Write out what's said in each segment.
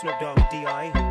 Snoop Dogg, D.I.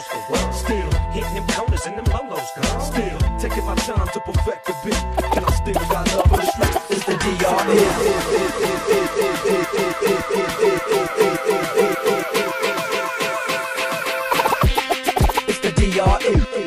across the world. Still hitting them corners and them lolos, girl. Still taking my time to perfect the beat. And I still got love for the street. It's the DR. It's the DRE.